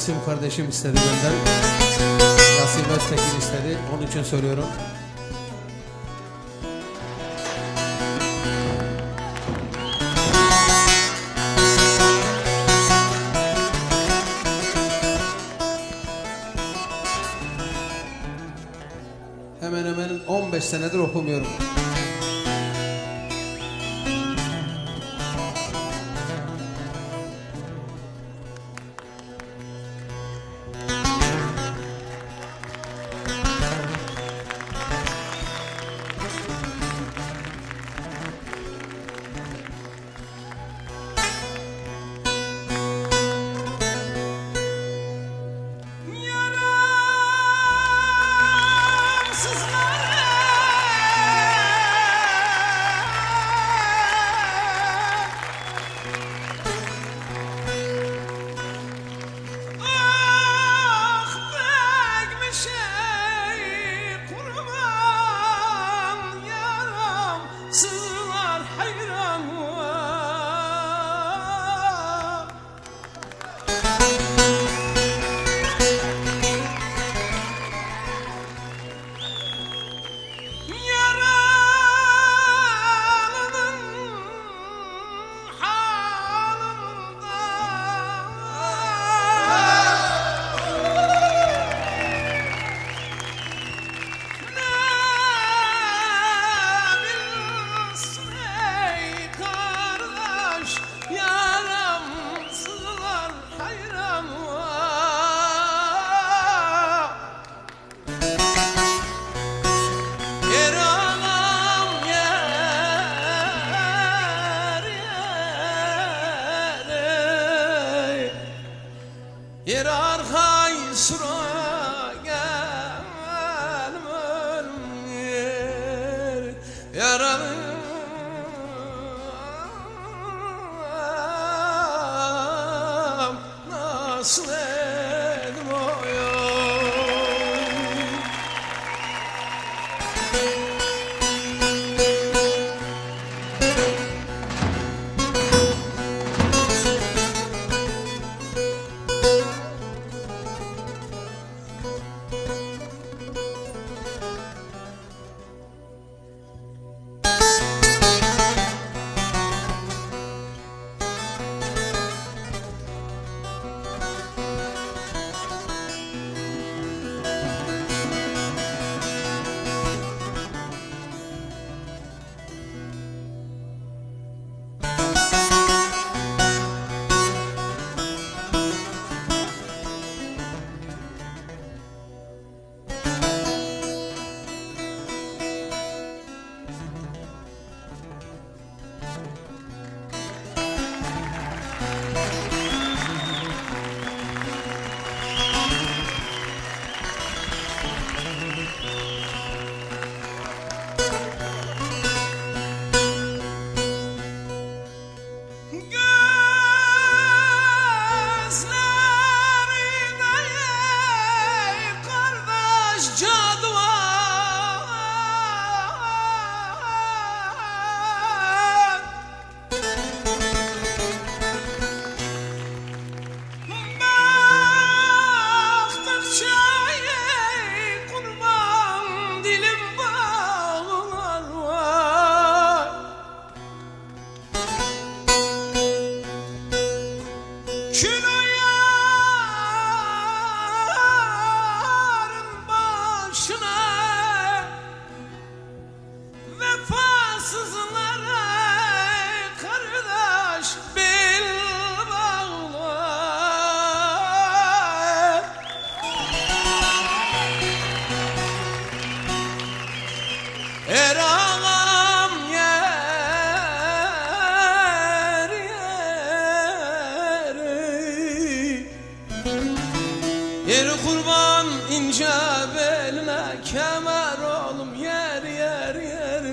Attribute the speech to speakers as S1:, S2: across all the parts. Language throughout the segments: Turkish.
S1: Rasim kardeşim istedi benden. Rasim Öztekin istedi. Onun için söylüyorum. Hemen hemen 15 senedir okumuyorum.
S2: Yer arkay sıra gelmem yer Yaralım nasıl ince beline kemer oğlum yer yer yer ey.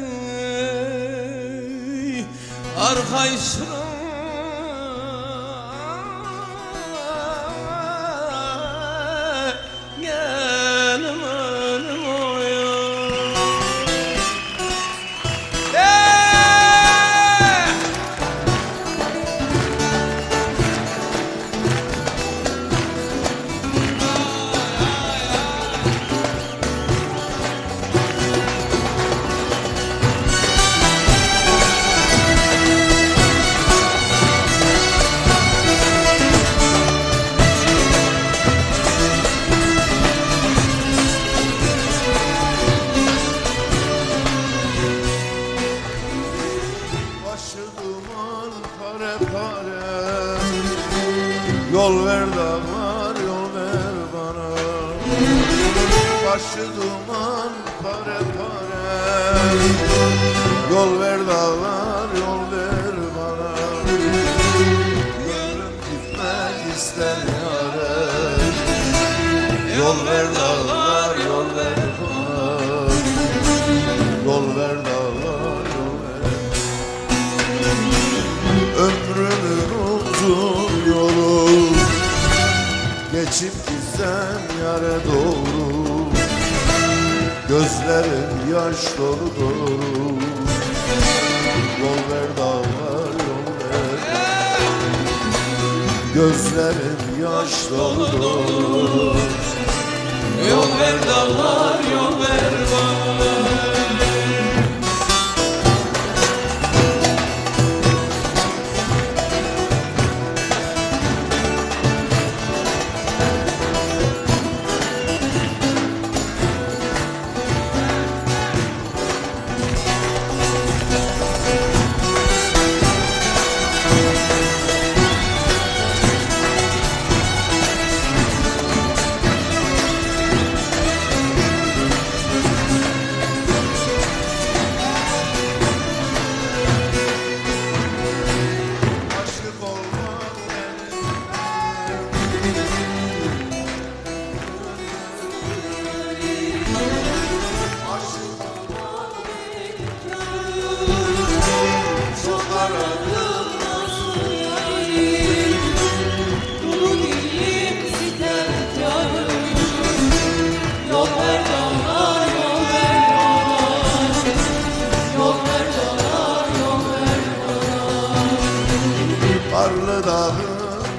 S3: Başı duman pare pare. Yol ver dağlar yol ver bana. Gönlüm gitmek ister yâre Yol ver dağlar yare doğru. Gözlerim yaş dolu dolu. Yol ver dağlar yol ver. Gözlerim yaş dolu dolu.
S2: Yol ver dağlar yol ver bana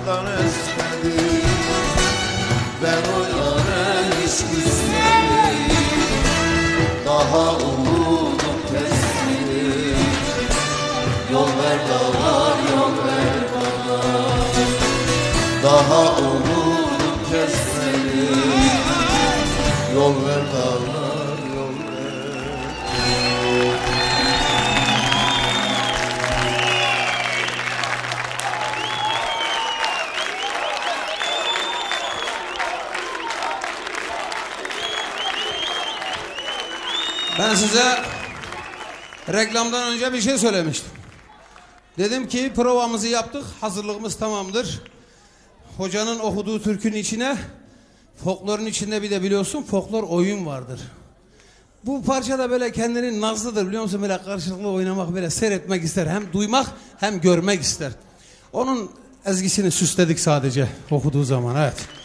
S3: dağından esmedi Ben o yâre hiç küsmedim Daha umudum kesmedi Yol ver dağlar yol ver bana. Daha umudum kesmedi Yol ver dağlar
S1: Ben size reklamdan önce bir şey söylemiştim. Dedim ki provamızı yaptık, hazırlığımız tamamdır. Hocanın okuduğu türkünün içine, folklorun içinde bir de biliyorsun folklor oyun vardır. Bu parça da böyle kendinin nazlıdır biliyor musun? Böyle karşılıklı oynamak, böyle seyretmek ister. Hem duymak hem görmek ister. Onun ezgisini süsledik sadece okuduğu zaman evet.